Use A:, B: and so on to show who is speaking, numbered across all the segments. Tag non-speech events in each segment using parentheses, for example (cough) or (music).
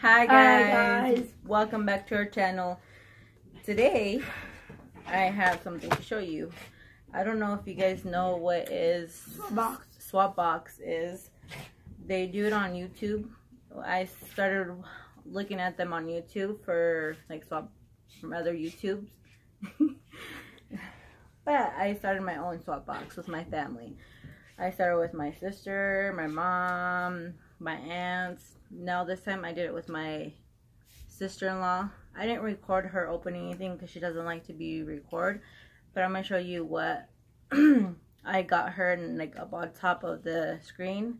A: Hi
B: Hi,
A: guys.
B: guys.
A: Welcome back to our channel. Today I have something to show you. I don't know if you guys know what is
B: Box.
A: Swap Box is. They do it on YouTube. I started looking at them on YouTube for like swap from other YouTubes. (laughs) but I started my own swap box with my family. I started with my sister, my mom, my aunts. Now this time I did it with my sister-in-law. I didn't record her opening anything because she doesn't like to be recorded. But I'm gonna show you what (clears throat) I got her and like up on top of the screen.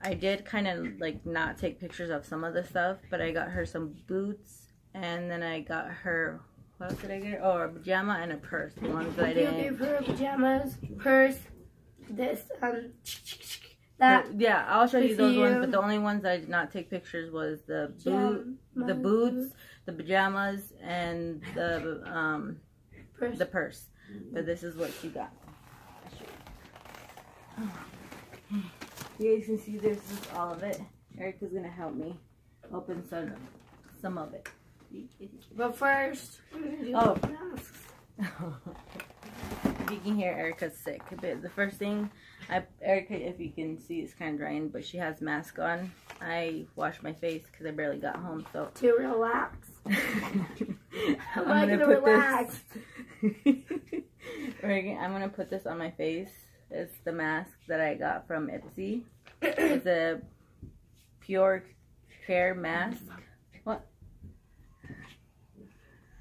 A: I did kind of like not take pictures of some of the stuff, but I got her some boots and then I got her what else did I get? Oh, a pajama and a purse. The ones that I
B: You
A: didn't.
B: gave her purse, purse, this, um, that.
A: But, yeah, I'll show you those ones, but the only ones I did not take pictures was the boot,
B: jam-
A: the boots, the pajamas, and the um
B: Purse.
A: the purse. But this is what she got. You guys can see this is all of it. Erica's gonna help me open some some of it.
B: But first, we're gonna do
A: Oh. (laughs) you can hear Erica's sick. But the first thing, I Erica, if you can see, it's kind of drying, but she has mask on. I washed my face because I barely got home, so (laughs)
B: To relax.
A: I'm gonna put
B: relax? (laughs)
A: this. I'm gonna put this on my face. It's the mask that I got from Ipsy. It's a pure care mask. What?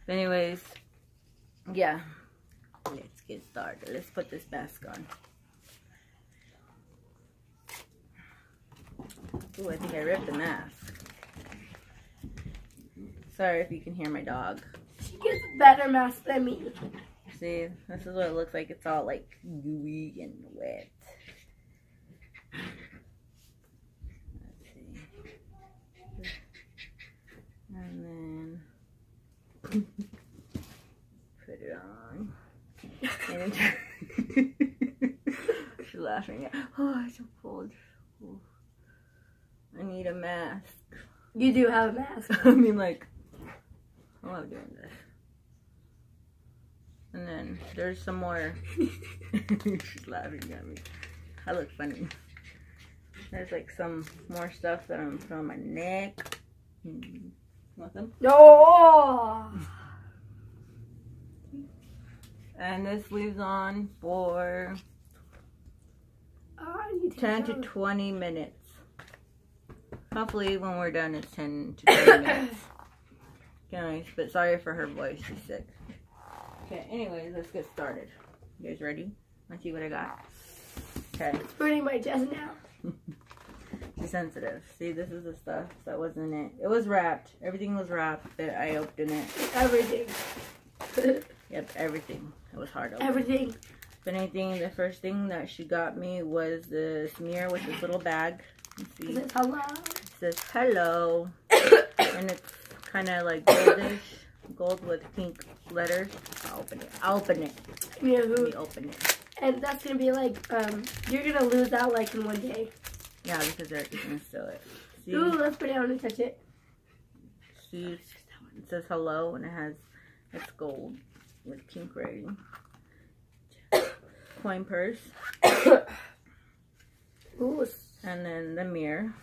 A: Anyways, yeah. Let's get started. Let's put this mask on. Ooh, I think I ripped the mask. Sorry if you can hear my dog.
B: She gets a better mask than me.
A: See, this is what it looks like. It's all like gooey and wet. Let's see. And then put it on. And (laughs) she's laughing at. Oh, it's so cold. I need a mask.
B: You do have a mask. (laughs)
A: I mean, like, I love doing this. And then there's some more. (laughs) She's laughing at me. I look funny. There's like some more stuff that I'm putting on my neck. Hmm. Want them?
B: No. (laughs)
A: And this leaves on for
B: Oh,
A: 10 to
B: go.
A: 20 minutes. Hopefully, when we're done, it's 10 to 20 (coughs) minutes. Guys, but sorry for her voice. She's sick. Okay, anyways, let's get started. You guys ready? Let's see what I got. Okay,
B: It's burning my chest now. (laughs)
A: she's sensitive. See, this is the stuff that was in it. It was wrapped. Everything was wrapped, but I opened it.
B: Everything. (laughs)
A: Yep, everything. It was hard open.
B: Everything.
A: If anything, the first thing that she got me was this mirror with this little bag. You see,
B: Is it hello?
A: It says hello, (coughs) and it's kind of like goldish, gold with pink letters. I'll open it. I'll open it.
B: Yeah, who?
A: open it.
B: And that's gonna be like, um, you're gonna lose that like in one day.
A: Yeah, because Eric is gonna steal it. See,
B: Ooh, let's put it down and touch it.
A: see, it says hello, and it has it's gold with pink writing. (coughs) Coin purse,
B: Ooh, (coughs)
A: and then the mirror.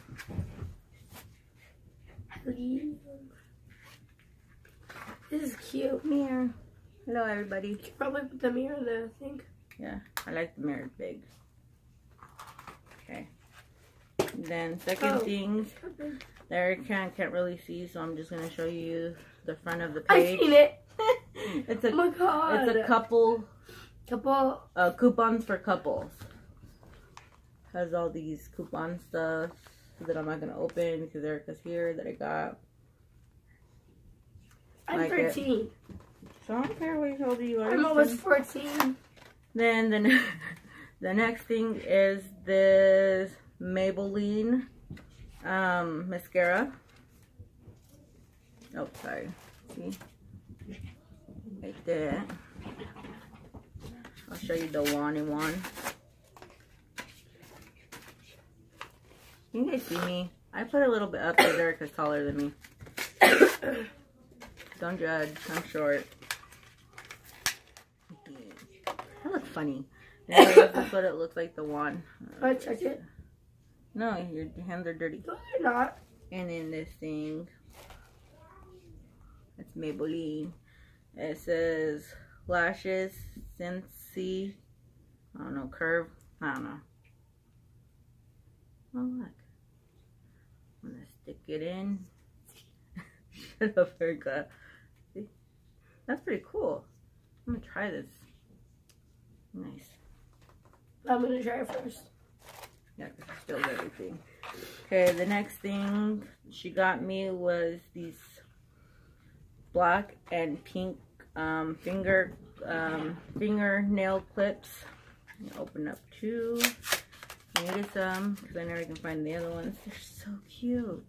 B: This is cute.
A: Mirror. Hello, everybody.
B: Probably put the mirror there, I think.
A: Yeah, I like the mirror big. Okay. Then second
B: Oh.
A: thing, there can't can't really see, so I'm just gonna show you the front of the page.
B: I seen it. (laughs)
A: it's
B: Oh
A: a
B: my god.
A: it's a couple
B: couple.
A: uh, coupons for couples. Has all these coupon stuff that I'm not gonna open because Erica's here that I got.
B: I'm
A: Like it.
B: 13.
A: So I don't care what color you are.
B: I'm almost 14.
A: Then the (laughs) the next thing is this Maybelline um, mascara. Oh, sorry. See, like that. I'll show you the one in one. You guys see me? I put a little bit up because Erica's taller than me. Don't judge. I'm short. I look funny. Yeah, this is what it looks like the one.
B: I touch it.
A: No, your hands are dirty.
B: No, they're not.
A: And then this thing, it's Maybelline. It says lashes, Scentsy, I don't know, curve, I don't know. Oh look, stick it in. (laughs) Shut up, See? That's pretty cool. I'm gonna try this. Nice.
B: I'm gonna try it first.
A: Yeah, because it spilled everything. Okay, the next thing she got me was these black and pink um, finger um, fingernail clips. Open up two. I needed some because I never can find the other ones. They're so cute.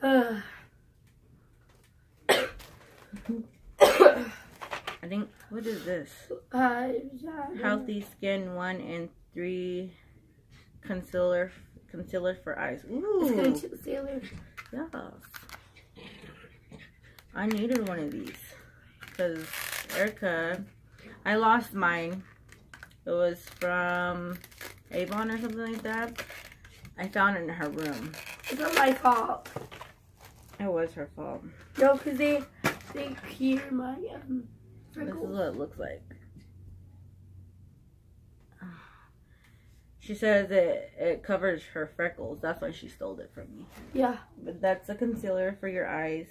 B: Uh, (coughs) (coughs)
A: I think, what is this?
B: uh, yeah,
A: Healthy Skin 1 and 3 concealer concealer for eyes.
B: It's
A: Ooh.
B: going to sailor.
A: Yes. I needed one of these because Erica, I lost mine. It was from Avon or something like that. I found it in her room.
B: It's not my fault.
A: It was her fault.
B: No, because they they clear my um
A: This is what it looks like. She says it, it covers her freckles. That's why she stole it from me.
B: Yeah.
A: But that's a concealer for your eyes.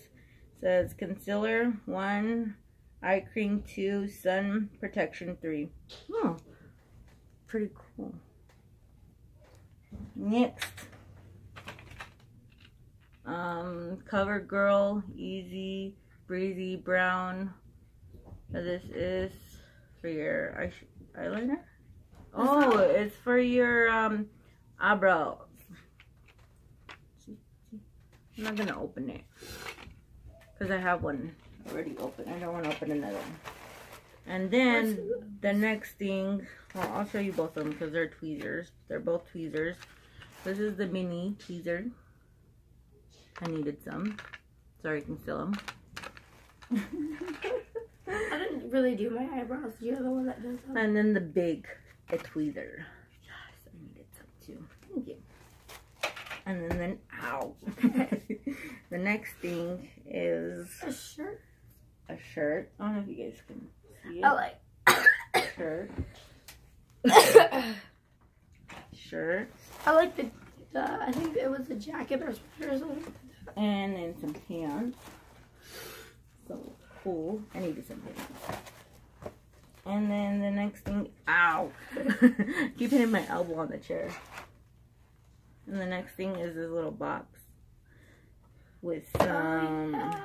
A: says concealer one, eye cream two, sun protection three. Oh, pretty cool. Next, um, Cover Girl Easy Breezy Brown. Now This is for your eye eyeliner. Oh, it's for your um eyebrows. I'm not gonna open it because I have one already open. I don't want to open another one. And then the next thing, well, I'll show you both of them because they're tweezers. They're both tweezers. This is the mini tweezer. I needed some, Sorry, you can steal them. (laughs)
B: I didn't really do my eyebrows. You're the one that does them.
A: And then the big a tweezer. Yes, I needed some too. Thank you. And then, then ow. (laughs) the next thing is
B: A shirt.
A: a shirt. I don't know if you guys can see it.
B: I like.
A: Shirt. Shirt.
B: I like the, the. I think it was a jacket or sweater or something.
A: And then some pants. So cool. I needed some pants. And then the next thing, ow! (laughs) Keep hitting my elbow on the chair. And the next thing is this little box with some.
B: Ah.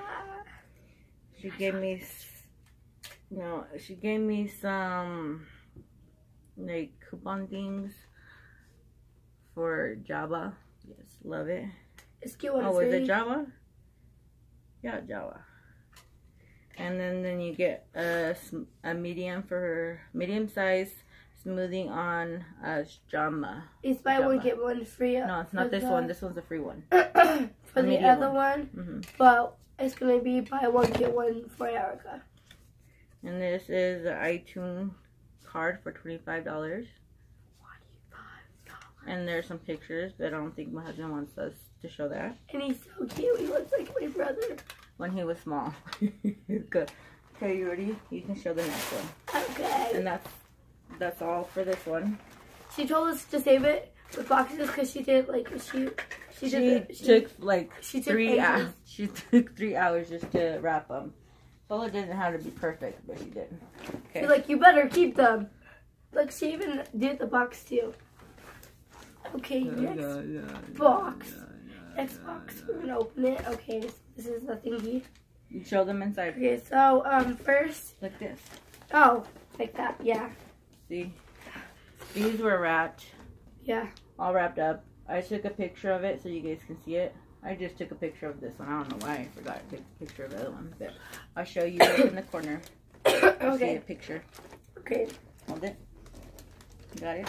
A: She gave me, s- no, she gave me some like coupon things for Java. Yes, love it.
B: It's cute
A: Oh, is it. Java? Yeah, Java. And then then you get a, a medium for medium size smoothing on a Jama.
B: It's buy one get one free.
A: No, it's not this
B: the-
A: one. This one's a free one. (coughs)
B: for the other one,
A: hmm
B: but it's gonna be buy one get one for Erica.
A: And this is the iTunes card for twenty five dollars. And there's some pictures, but I don't think my husband wants us to show that.
B: And he's so cute. He looks like my brother.
A: When he was small. (laughs) Good. Okay, you ready? You can show the next one.
B: Okay.
A: And that's that's all for this one.
B: She told us to save it with boxes because she did like she she,
A: She,
B: did the- she
A: took like
B: she took
A: three hours. (laughs) She took three hours just to wrap them. Sola didn't have to be perfect, but she did. Okay.
B: She's like, you better keep them. Like she even did the box too. Okay, next box. Next box. We're gonna open it. Okay, this, this is the thingy.
A: You show them inside.
B: Okay, so um first
A: Like this.
B: oh like that, yeah.
A: See? These were wrapped,
B: Yeah.
A: all wrapped up. I took a picture of it so you guys can see it. I just took a picture of this one. I don't know why I forgot to take a picture of the other one, but I'll show you in the corner. (coughs) You See
B: okay.
A: a picture.
B: Okay.
A: Hold it. You got it?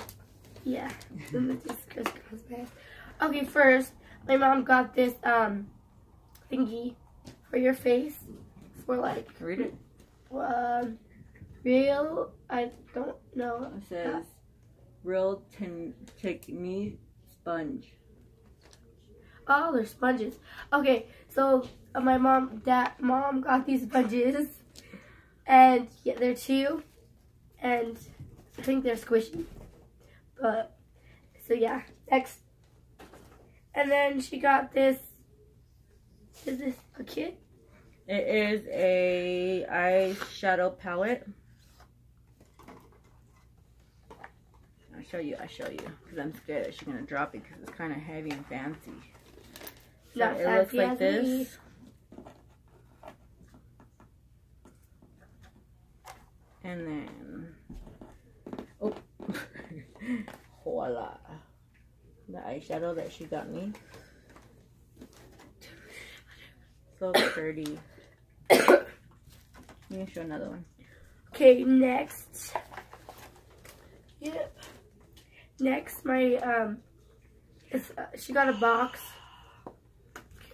B: Yeah. Then (laughs) (laughs) this is crisscross band. Okay, first, my mom got this um thingy for your face for like
A: Read it.
B: um real. I don't know.
A: It says real tin me sponge.
B: Oh, they're sponges. Okay, so uh, my mom, dad, mom got these sponges, and yeah, they're two, and I think they're squishy. But so yeah, next, and then she got this. Is this a kit?
A: It is a eyeshadow palette. I'll show you. I'll show you because I'm scared that she's gonna drop it because it's kind of heavy and fancy. So
B: Not
A: it looks like this. And then, oh, (laughs) voila. The eyeshadow that she got me. So pretty. Let me show another one.
B: Okay, next. Yep. Next, my um, it's, uh, she got a box.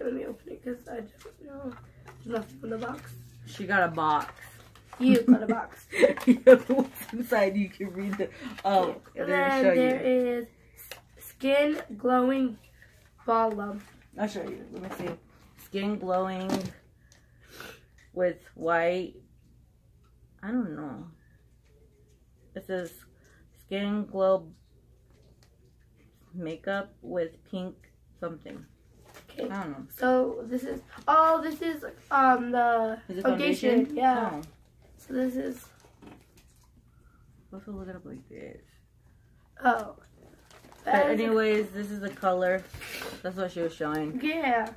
B: Okay, let me open it because I don't know. Nothing in the box.
A: She got a box.
B: You got a box. (laughs)
A: Inside? You can read the. Oh,
B: and then
A: show
B: there
A: you.
B: is skin glowing balm.
A: I'll show you. Let me see. Skin glowing with white. I don't know. It says skin glow makeup with pink something. I don't know.
B: So this is oh this is um the
A: Is
B: foundation.
A: foundation?
B: Yeah.
A: Oh.
B: So this is
A: to look it up like this.
B: oh.
A: But
B: That
A: anyways, this is the color. That's what she was showing.
B: yeah.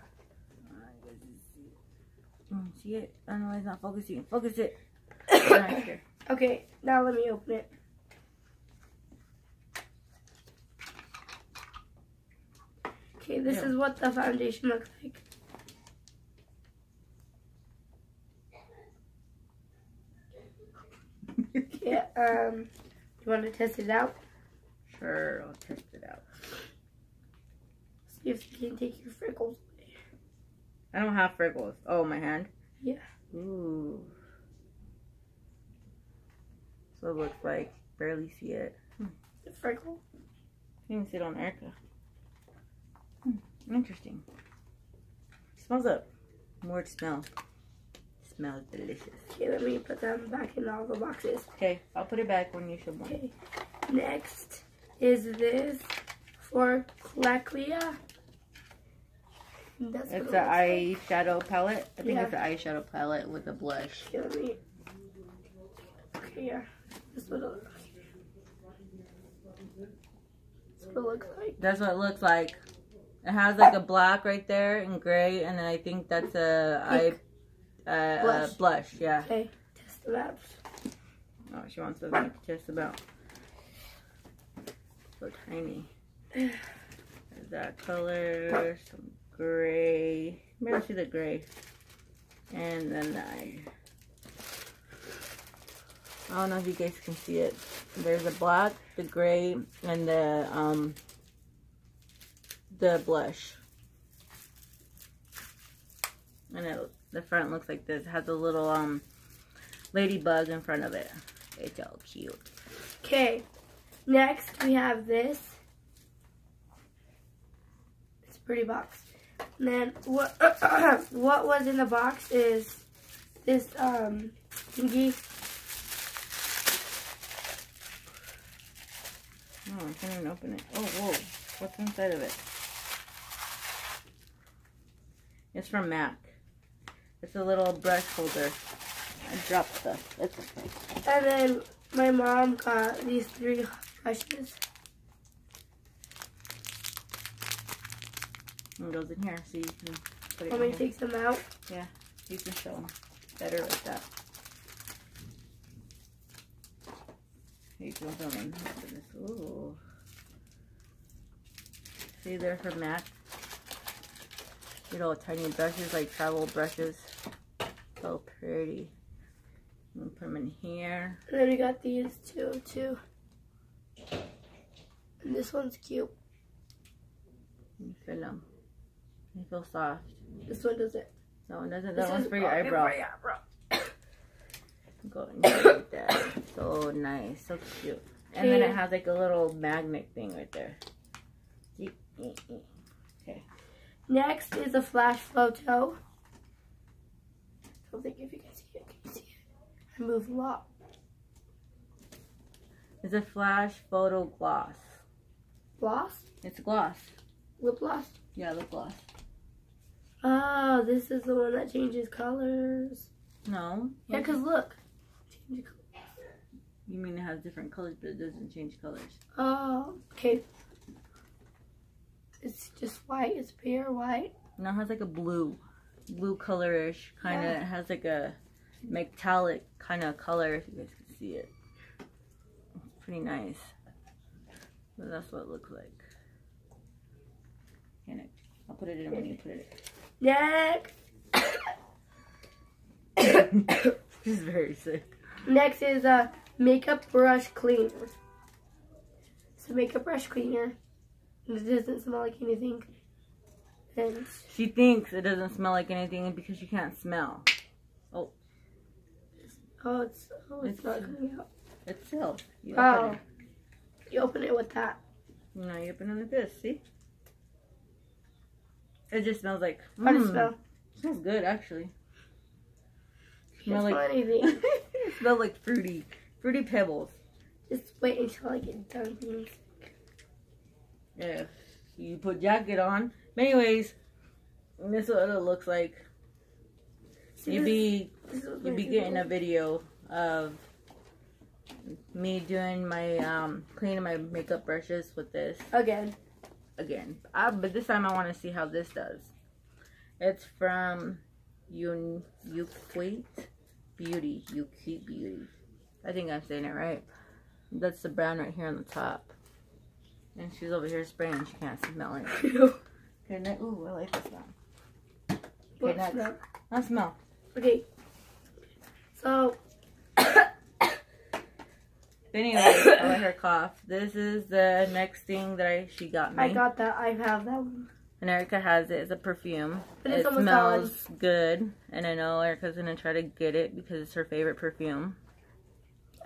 A: See it? I don't know why it's not focusing. Focus it. (coughs) (coughs)
B: Okay, now let me open it. Okay, this
A: Yeah.
B: is what the foundation looks like. (laughs) Yeah, um, you want to test it out?
A: Sure, I'll test it out.
B: See if you can take your freckles away.
A: I don't have freckles. Oh, my hand?
B: Yeah.
A: Ooh. So it looks like barely see it.
B: The freckle.
A: You can see it on Erica. Interesting. Smells up. More to smell. Smells delicious.
B: Okay, let me put them back in all the boxes.
A: Okay, I'll put it back when you show more.
B: Okay, next is this for Cleclia. That's
A: It's an eyeshadow palette. I think
B: Yeah.
A: it's an eyeshadow palette with a blush.
B: Okay, let me. Okay, yeah. This is what it looks like. This what it looks like.
A: That's what it looks like. It has like a black right there and gray, and then I think that's a eye uh,
B: Blush.
A: blush. blush. Yeah.
B: Okay, test them out.
A: Oh, she wants to make just about so tiny. There's that color, some gray. Maybe see the gray, and then the eye. I don't know if you guys can see it. There's the black, the gray, and the um the blush. And it, the front looks like this. It has a little um ladybug in front of it. It's all cute.
B: Okay, next we have this. It's a pretty box. And then what (coughs) what was in the box is this um thingy.
A: Oh, I can't even open it. Oh, whoa. What's inside of it? It's from MAC. It's a little brush holder. I dropped stuff. It's okay.
B: And then my mom got these three brushes.
A: It goes in here so you can put it
B: Let me
A: here.
B: take them out.
A: Yeah, you can show them better like that. You can film them. Ooh. See, they're from MAC. Little tiny brushes, like travel brushes. So pretty. I'm put them in here.
B: And then we got these two too. And this one's cute.
A: You feel them. They feel soft.
B: This one doesn't.
A: That one doesn't.
B: This
A: That one's for your eyebrow.
B: for your eyebrow. (coughs)
A: Go like that. So nice. So cute. And then it has like a little magnet thing right there.
B: Next is a flash photo. I don't think if you can see it. Can you see it? I move a lot.
A: It's a flash photo gloss.
B: Gloss?
A: It's gloss.
B: Lip gloss?
A: Yeah, lip gloss.
B: Oh, this is the one that changes colors.
A: No.
B: Yeah, because look.
A: You mean it has different colors, but it doesn't change colors.
B: Oh, okay. It's just white. It's pure white.
A: Now it has like a blue, blue colorish kind of.
B: Yeah.
A: It has like a metallic kind of color. If you guys can see it, it's pretty nice. But that's what it looks like. Okay, next. I'll put it in when you put it
B: Next.
A: in. this is very sick.
B: Next is a makeup brush cleaner. It's a makeup brush cleaner. It doesn't smell like anything. And
A: She thinks it doesn't smell like anything because she can't smell.
B: oh, Oh, it's oh, it's
A: It's-
B: not coming out.
A: It's sealed. You
B: Oh,
A: open it.
B: you open it with that.
A: No, you open it like this. See? It just smells like.
B: How does it
A: mm,
B: smell?
A: Smells good actually. Smell
B: smell
A: like
B: anything. (laughs)
A: it smells like fruity, fruity pebbles.
B: Just wait until I get done.
A: Yeah, you put jacket on. But anyways, this is what it looks like.
B: See,
A: You'd be you'd be getting a video of me doing my um cleaning my makeup brushes with this
B: again.
A: again. Uh, but this time I want to see how this does. It's from Un Uquate Beauty. Uquate Beauty. I think I'm saying it right. That's the brand right here on the top. And she's over here spraying. She can't smell it. (laughs) Okay, ne- ooh, I like this one.
B: What
A: next.
B: smell?
A: Now smell.
B: Okay. So (coughs)
A: Anyway, I (coughs) let her cough. This is the next thing that I she got me.
B: I got that. I have that one.
A: And Erica has it. It's a perfume.
B: But
A: it smells good. And I know Erica's gonna try to get it because it's her favorite perfume.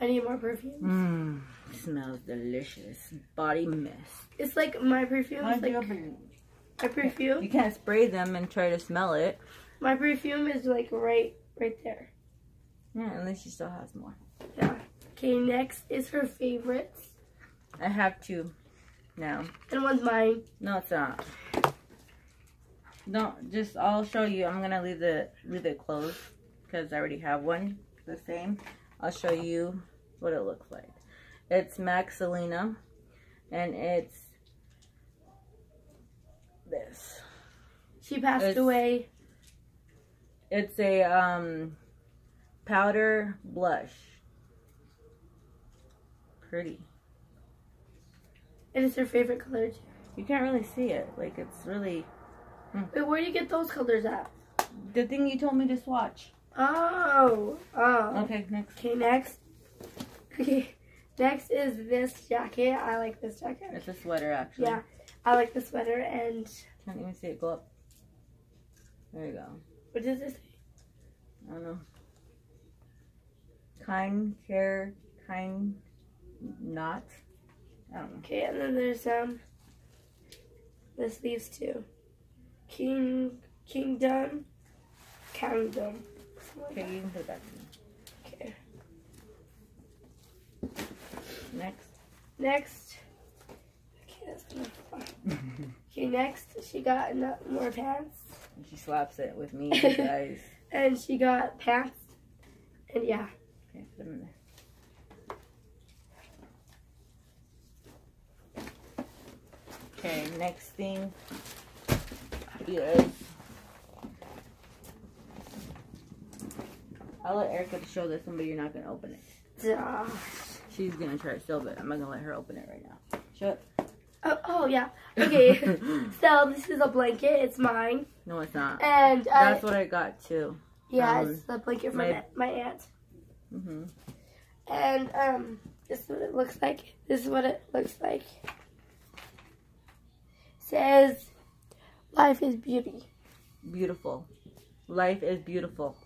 B: I need more perfume.
A: Mmm. Smells delicious. Body mist.
B: It's like my perfume. Is like my perfume.
A: You can't spray them and try to smell it.
B: My perfume is like right, right there.
A: Yeah, unless she still has more.
B: Yeah. Okay. Next is her favorites,
A: I have two now.
B: and one's mine.
A: No, it's not. No, just I'll show you. I'm gonna leave the leave it closed because I already have one the same. I'll show you what it looks like. It's MAC Selena, and it's this.
B: She passed
A: It's-
B: away.
A: It's a um powder blush. Pretty.
B: It is her favorite color. too.
A: You can't really see it. Like it's really
B: Wait, where do you get those colors at?
A: the thing you told me to swatch.
B: Oh. Oh.
A: Okay, next.
B: Okay. Next. Okay. Next is this jacket. I like this jacket.
A: It's a sweater actually.
B: Yeah. I like the sweater and
A: Can't even see it go up. There you go.
B: what does this say?
A: I don't know. Kind care, kind not. I don't know.
B: Okay, and then there's um the sleeves too. King Kingdom Kingdom.
A: Okay, you can put it back to me.
B: Okay.
A: Next.
B: Next. Okay, that's enough. (laughs) Okay, next she got more pants,
A: And she slaps it with me, (laughs) guys.
B: and she got pants, and yeah.
A: Okay, put them in there. Okay, next thing is I'll let Erica show this one, but you're not gonna open it.
B: Duh.
A: She's gonna try to steal it. I'm not gonna let her open it right now. Shut.
B: Oh, oh yeah. Okay. (laughs) so this is a blanket. It's mine,
A: no, it's not.
B: and uh,
A: That's what I got too.
B: yeah,
A: um,
B: it's a blanket from
A: my-
B: my, aunt.
A: hmm
B: And um, this is what it looks like. This is what it looks like. says Life is beauty.
A: Beautiful. Life is beautiful.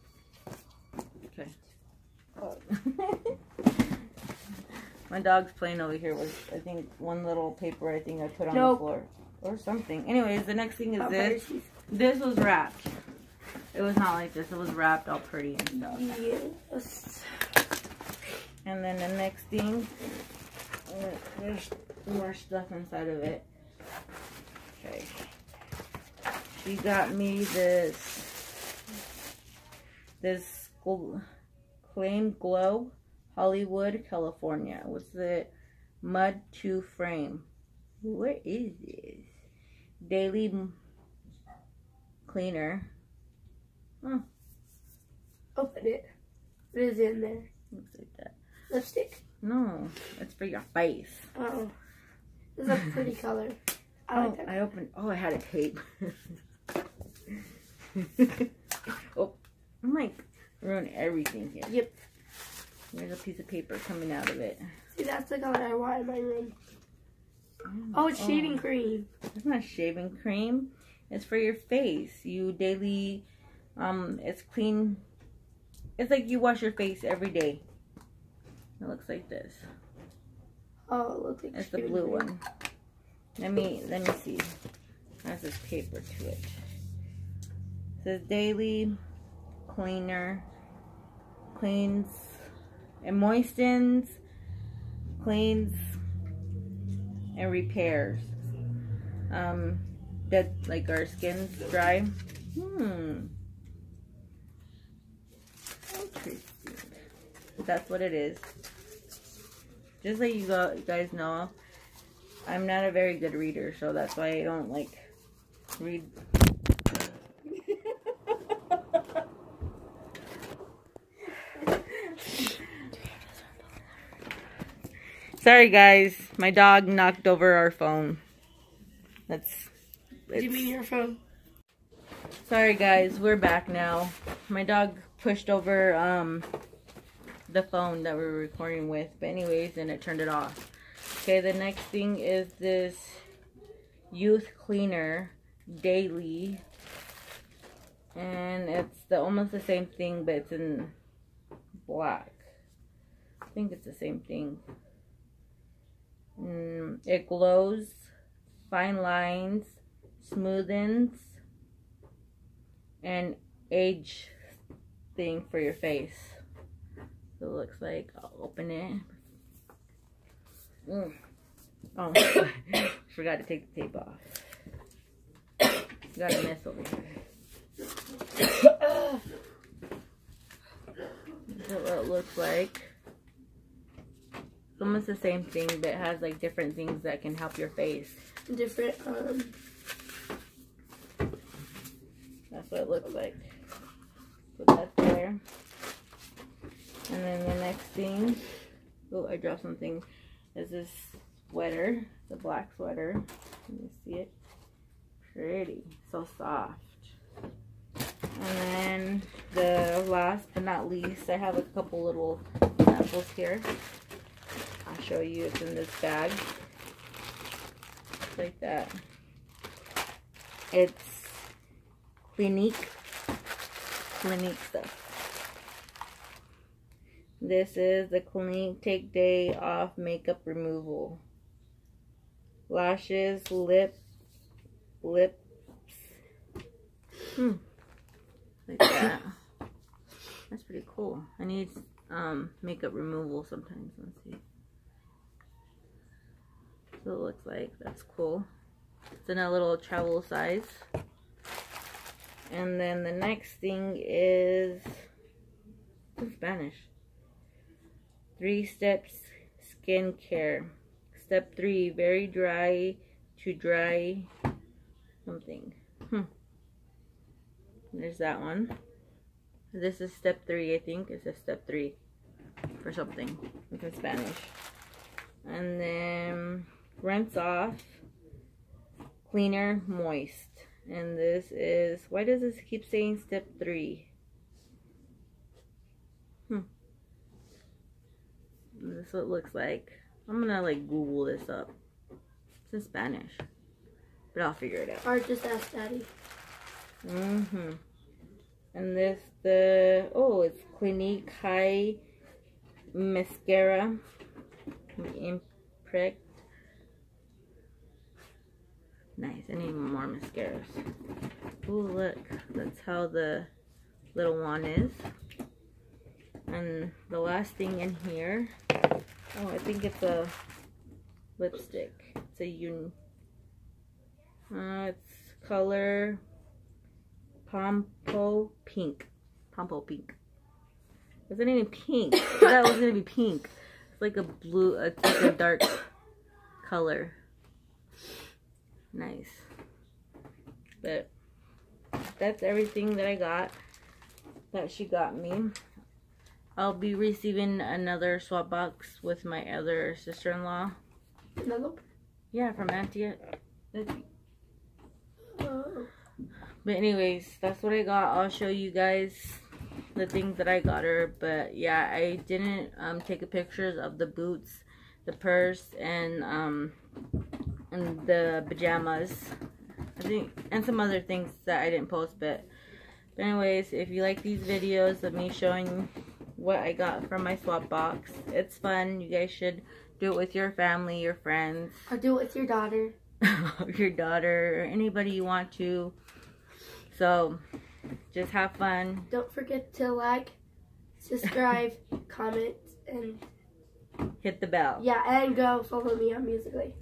A: Okay. (laughs) My dog's playing over here with, I think, one little paper I think I put on
B: Nope.
A: the floor. Or something. Anyways, the next thing is
B: Oh,
A: this.
B: Hershey's.
A: This was wrapped. It was not like this. It was wrapped all pretty and stuff.
B: Yes.
A: And then the next thing, uh, there's more stuff inside of it. Okay. She got me this, this gl- Claim Glow, Hollywood, California. What's the Mud 2 frame? What is this? Daily cleaner. cleaner.
B: Open it. What is in there?
A: Looks like that.
B: Lipstick.
A: No, it's for your face.
B: Oh. This is a pretty (laughs) color. I
A: Oh,
B: like that.
A: I opened. Oh, I had a tape. (laughs) (laughs) oh, I'm like ruin everything here.
B: Yep.
A: There's a piece of paper coming out of it.
B: See, that's the color I want in my room. Oh, it's shaving cream.
A: It's not shaving cream. It's for your face. You daily, um, it's clean. It's like you wash your face every day. It looks like this.
B: Oh, it looks like
A: It's the blue
B: cream.
A: one. Let me let me see. Has this paper to it. It says daily cleaner cleans and moistens, cleans and repairs. Um that like our skin's dry. Hmm. Interesting. That's what it is. Just like you guys know, I'm not a very good reader, so that's why I don't like read. Sorry, guys. My dog knocked over our phone. That's.
B: Do you mean your phone?
A: Sorry, guys. We're back now. My dog pushed over um the phone that we were recording with, but anyways, and it turned it off. Okay, the next thing is this youth cleaner daily, and it's the almost the same thing, but it's in black. I think it's the same thing. Mm, it glows, fine lines, smoothens, and age thing for your face. So it looks like I'll open it. Mm. Oh, (coughs) forgot to take the tape off. Got a mess over here. (coughs) This is what it looks like. Almost the same thing, but it has like different things that can help your face.
B: Different, um,
A: That's what it looks like. Put that there. And then the next thing, oh, I dropped something, is this sweater, the black sweater. Can you see it? Pretty, so soft. And then the last but not least, I have a couple little samples here. Show you. It's in this bag. Like that. It's Clinique. Clinique stuff. This is the Clinique Take Day Off Makeup Removal. Lashes, lip, lips. Hmm. Like that. (coughs) That's pretty cool. I need um makeup removal sometimes. Let's see. It looks like that's cool. It's in a little travel size. And then the next thing is Spanish. Three steps skincare. Step three, very dry to dry something. Hmm. There's that one. This is step three, I think. It says step three for something. In Spanish. And then rinse off, cleaner, moist. And this is, why does this keep saying step three? Hmm. This is what it looks like. I'm gonna like Google this up. It's in Spanish. But I'll figure it out.
B: Or just ask daddy.
A: Mm-hmm. And this, the, oh, it's Clinique High Mascara. Imprect. Nice. I need more mascaras. Oh, look. That's how the little one is. And the last thing in here, oh, I think it's a lipstick. It's a un. Uh, it's color Pompo Pink. Pompo Pink. It's not even pink. It was gonna be pink. It's like a blue, it's like a dark color. Nice. But that's everything that I got that she got me. I'll be receiving another swap box with my other sister-in-law.
B: Another?
A: Yeah, from Auntie.
B: Oh.
A: But anyways, that's what I got. I'll show you guys the things that I got her. But yeah, I didn't um, take a pictures of the boots, the purse, and um, and the pajamas. I think, and some other things that I didn't post. But, but anyways, if you like these videos of me showing what I got from my swap box, it's fun. You guys should do it with your family, your friends.
B: Or do it with your daughter. (laughs)
A: your daughter, or anybody you want to. So, just have fun.
B: Don't forget to like, subscribe, (laughs) comment, and
A: hit the bell.
B: Yeah, and go follow me on Musical.ly.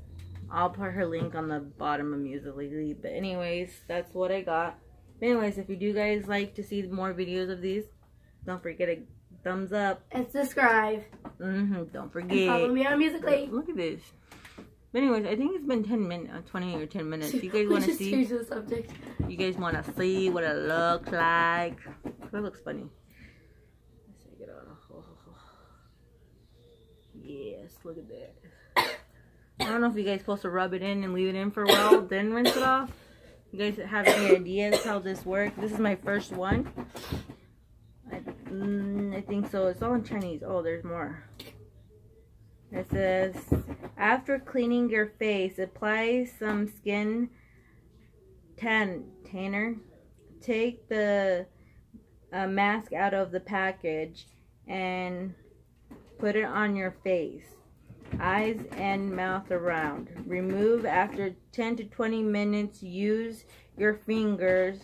A: I'll put her link on the bottom of Musical.ly. But anyways, that's what I got. anyways, if you do guys like to see more videos of these, don't forget a thumbs up.
B: And subscribe.
A: Mm-hmm. Don't forget.
B: And follow me on Musical.ly.
A: Look at this. But anyways, I think it's been 10 minutes, uh, 20 or 10 minutes. You guys (laughs) want to see?
B: Change the subject.
A: You guys want to see what it looks like? That looks funny. (laughs) Yes, look at that. I don't know if you guys supposed to rub it in and leave it in for a while, (coughs) then rinse it off. You guys have any ideas how this works? This is my first one. I, mm, I think so. It's all in Chinese. Oh, there's more. It says, after cleaning your face, apply some skin tan tanner. Take the uh, mask out of the package and put it on your face, eyes and mouth around. Remove after 10 to 20 minutes. Use your fingers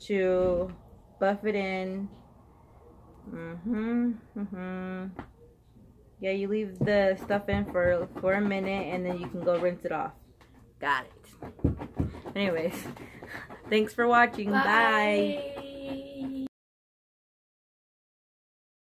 A: to buff it in. Mm-hmm. Mm-hmm. Yeah, you leave the stuff in for, for a minute and then you can go rinse it off. Got it. Anyways, (laughs) thanks for watching. Bye. Bye.